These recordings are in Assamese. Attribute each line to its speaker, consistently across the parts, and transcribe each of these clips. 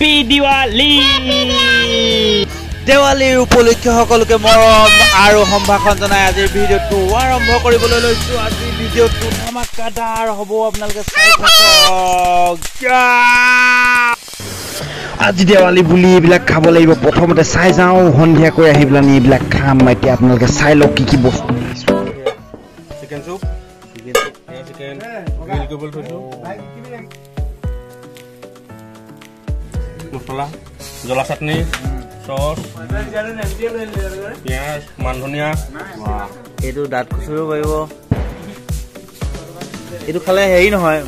Speaker 1: দিৱালী
Speaker 2: দেৱালীৰ উপলক্ষে সকলোকে মৰম আৰু সম্ভাষণ জনাই আজিৰ ভিডিঅ'টো আৰম্ভ কৰিবলৈ লৈছো। আজিৰ ভিডিঅ'টো ধামাকাদাৰ হ'ব আপোনালোকে চাই থাকক। আজি দেৱালী বুলি এইবিলাক খাব লাগিব। প্ৰথমতে চাই যাওঁ সন্ধিয়াকৈ আহি পেলাই এইবিলাক খাম। এতিয়া আপোনালোকে চাই লওক কি কি বস্তু।
Speaker 3: চিকেন চুপ চিকেন গ্ৰিল কৰিবলৈ থৈছোঁ। মছলা জ্বলা চাটনি চচ পিঁয়াজ মান ধনিয়া
Speaker 2: এইটো দাঁত খুচৰিব পাৰিব এইটো খালে হেৰি নহয়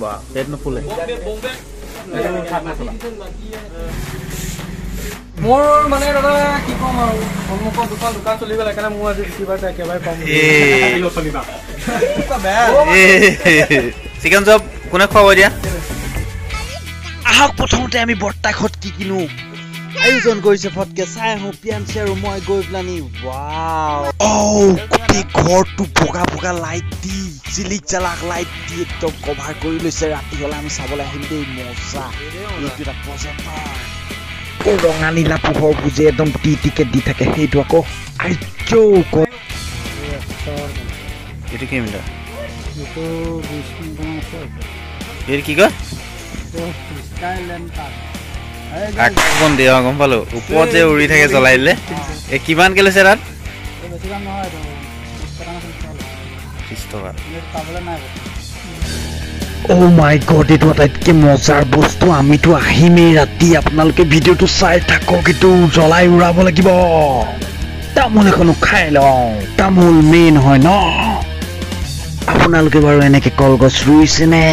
Speaker 2: বা পেট নুফুলে
Speaker 4: মোৰ মানে দাদা কি ক'ম আৰু সন্মুখত দুখন দোকান চলি গ'ল সেইকাৰণে মোৰ আজি বেছিভাগ একেবাৰে কম
Speaker 2: চিকেন চপ কোনে খুৱাব এতিয়া আহক প্ৰথমতে আমি বৰ্তাঘত কি কিনো। আয়োজন কৰিছে ফটকে চাই আহো পিয়াঞ্চি আৰু মই গৈ পেলানি। গোটেই ঘৰটো বগা বগা লাইট দি চিলিক জালাক লাইট দি একদম কভাৰ কৰি লৈছে। ৰাতি হলে আমি চাবলৈ আহিম দেই মজা। এইটো এটা প্ৰজেক্টৰ ৰঙা নীলা পোহৰবোৰ যে একদম টি টিকেট দি থাকে। সেইটো আকৌ আৰ্য এইটো কি মিটাৰ? এইটো কি কয়? বন্তি অ গম পালো। ওপৰত যে উৰি থাকে জ্বলাই দিলে। লৈছে তাত? অ' মাই গড এইটো আটাইতকৈ মজাৰ বস্তু। আমিতো আহিমেই ৰাতি। আপোনালোকে ভিডিঅ'টো চাই থাকক। এইটো জ্বলাই উৰাব লাগিব। তামোল এখনো খাই লওঁ। তামোল মেইন হয় ন? আপোনালোকে বাৰু এনেকে কলগছ ৰুইছেনে?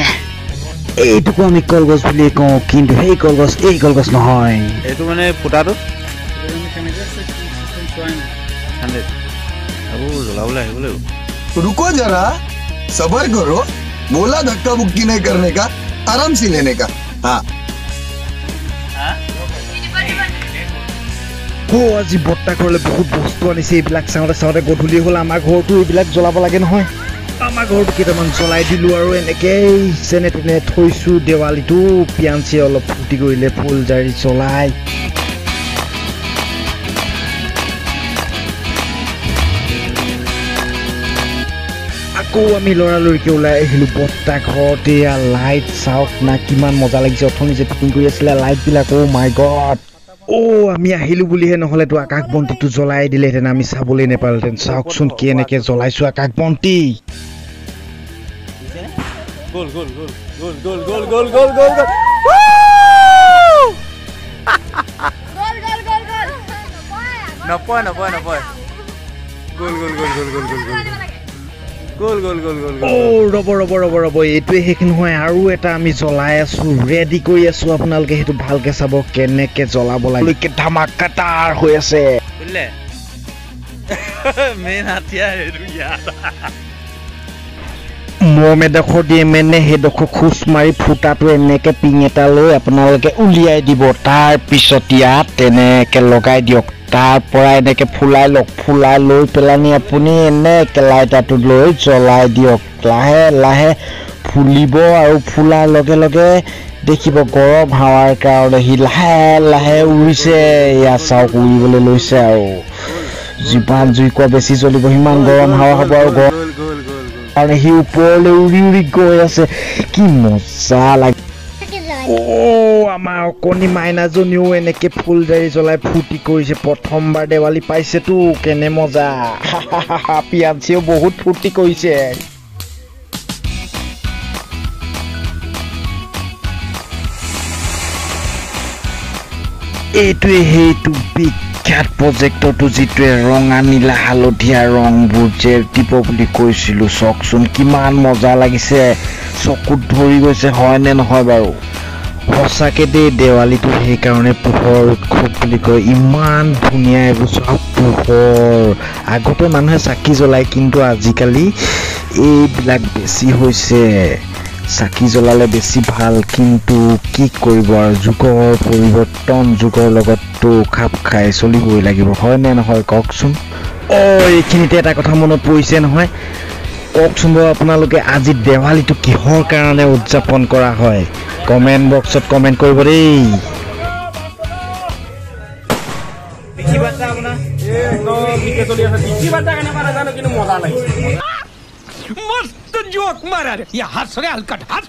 Speaker 2: এইটোকো আমি কলগছ বুলিয়ে কওঁ কিন্তু সেই কলগছ এই কলগছ নহয় এইটো মানে ফুটাটো জ্বলাবলৈ আহিব লাগিব
Speaker 5: रुको जरा सबर करो बोला धक्का मुक्की नहीं करने का आराम से लेने का हाँ
Speaker 2: অ' আজি বৰ্তা ঘৰলৈ বহুত বস্তু আনিছে এইবিলাক চাওঁতে চাওঁতে গধূলি হ'ল আমাৰ ঘৰতো এইবিলাক জ্বলাব লাগে নহয় আমাৰ ঘৰটো কেইটামান জ্বলাই দিলোঁ আৰু এনেকেই যেনে তেনে থৈছোঁ দেৱালীটো পিয়াঞ্চিয়ে অলপ ফূৰ্তি কৰিলে ফুল জাৰি জ্বলাই আকৌ আমি লৰালৰিকে ওলাই আহিলোঁ বৰ্তা ঘৰতে লাইট চাওক না কিমান মজা লাগিছে। অথনি যে ফিটিং কৰি আছিলে লাইটবিলাক অ' মাই গড অ' আমি আহিলো বুলিহে নহ'লেতো আকাশ বন্তিটো জ্বলাই দিলেহেঁতেন আমি চাবলৈ নেপালোহেঁতেন চাওকচোন কেনেকে জ্বলাইছো আকাশ বন্তি
Speaker 3: গ'ল গ'ল গ'ল গ'ল গ'ল গ'ল গ'ল গ'ল গ'ল গ'ল
Speaker 6: Gol, gol, gol, gol.
Speaker 2: নপয় নপয় নপয়
Speaker 3: গ'ল গ'ল গ'ল গ'ল গ'ল গ'ল গ'ল গ'ল গ'ল গ'ল গ'ল গ'ল
Speaker 2: অ' ৰ'ব ৰ'ব ৰ'ব ৰ'ব এইটোৱে শেষ নহয় আৰু এটা আমি জ্বলাই আছো ৰেডি কৰি আছো আপোনালোকে সেইটো ভালকে চাব কেনেকে জ্বলাব লাগে ধামাকাটাৰ হৈ আছে মেইন ইয়াত মম এডোখৰ দিয়ে মানে সেইডোখৰ খোজ মাৰি ফুটাটো এনেকে পিং এটা লৈ আপোনালোকে উলিয়াই দিব। তাৰ পিছত ইয়াত তেনেকে লগাই দিয়ক। তাৰ পৰা এনেকে ফুলাই লওক ফুলাই লৈ পেলানি আপুনি এনেকে লাইটাৰটো লৈ জ্বলাই দিয়ক। লাহে লাহে ফুলিব আৰু ফুলাৰ লগে লগে দেখিব গৰম হাৱাৰ কাৰণে সি লাহে লাহে উৰিছে। এয়া চাওক উৰিবলৈ লৈছে আৰু। যিমান জুইকুৰা বেছি জ্বলিব সিমান গৰম হাৱা হ'ব আৰু গৰম কাৰণে সি ওপৰলৈ উৰি উৰি গৈ আছে কি মজা লাগে আমাৰ অকণি মাইনাজনীও এনেকে ফুলজাৰি জ্বলাই ফূৰ্তি কৰিছে প্ৰথমবাৰ দেৱালী পাইছেতো কেনে মজা পিয়াঞ্চিও বহুত ফূৰ্তি কৰিছে এইটোৱে সেইটো বিখ্যাত প্ৰজেক্টৰটো যিটোৱে ৰঙা নীলা হালধীয়া ৰংবোৰ দিব বুলি কৈছিলোঁ চাওকচোন কিমান মজা লাগিছে। চকুত ধৰি গৈছে হয়নে নহয় বাৰু? সঁচাকে দেই দেৱালীটো সেইকাৰণে পোহৰ উৎসৱ বুলি কয়। ইমান ধুনীয়া এইবোৰ চব পোহৰ। আগতে মানুহে চাকি জ্বলায় কিন্তু আজিকালি এইবিলাক বেছি হৈছে। চাকি জ্বলালে বেছি ভাল কিন্তু কি কৰিব আৰু? যুগৰ পৰিৱৰ্তন যুগৰ লগততো খাপ খাই চলিবই লাগিব হয়নে নহয় কওকচোন? অ এইখিনিতে এটা কথা মনত পৰিছে নহয়। কওকচোন বাৰু আপোনালোকে আজি দেৱালীটো কিহৰ কাৰণে উদযাপন কৰা হয়? কমেণ্ট বক্সত কমেণ্ট কৰিব দেই।
Speaker 4: মজা লাগিছে।
Speaker 1: मस्त जोक मारा रे या हंस रे हलकट हंस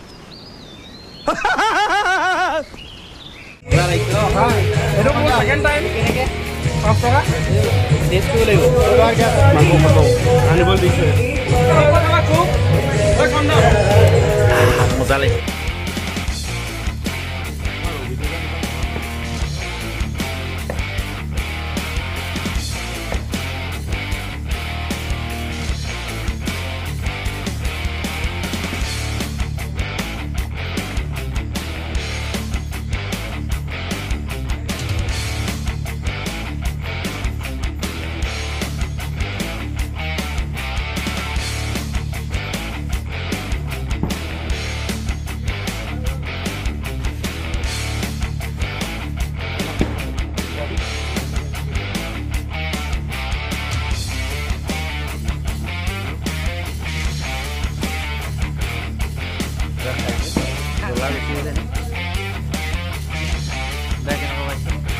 Speaker 4: এইটো মোৰ ছেকেণ্ড টাইম পাঁচ টকা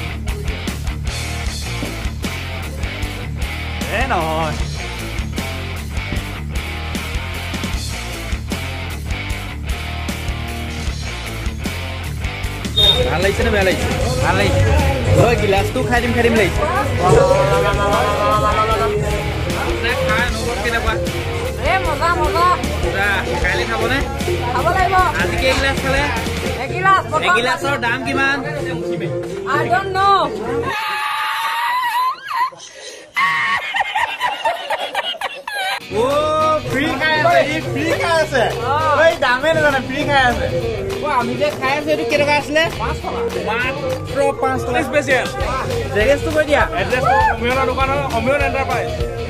Speaker 4: আনিবলৈ দিছোঁ
Speaker 3: মজা লাগিছে এ নহয় ভাল লাগিছে নে বেয়া লাগিছে ভাল লাগিছে হয় গিলাচটো খাই দিম খাই দিম লাগিছে কেনেকুৱা
Speaker 6: এ মজা মজা
Speaker 3: কাইলৈ খাবনে
Speaker 6: খাব লাগিব।
Speaker 3: আজি কেইগিলাচ খালে?
Speaker 6: এগিলাচ
Speaker 3: এগিলাচৰ দাম কিমান?
Speaker 6: আই ডোন্ট নো
Speaker 3: ফ্ৰী খাই আছে দামে নাজানে ফ্ৰী খাই আমি যে খাই আছো এইটো কেইটকা আছিলে? মাত্ৰ পাঁচ টকা
Speaker 4: স্পেচিয়েল
Speaker 3: জেগেজটো কৈ দিয়া।
Speaker 4: এড্ৰেছটো অমিয়নৰ দোকানৰ অমিয়ন এণ্টাৰপ্ৰাইজ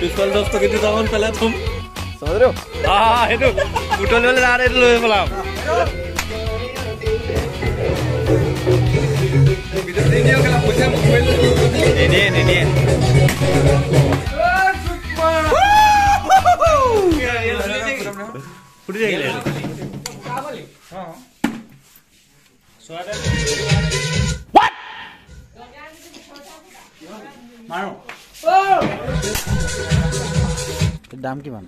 Speaker 4: पिस्तौल दस को कितनी सामान पहला तुम?
Speaker 5: समझ रहे हो? हाँ, हाँ है
Speaker 3: तो बुटोल वाले जा रहे लोहे फलाम ini ini ini पुरी দাম কিমান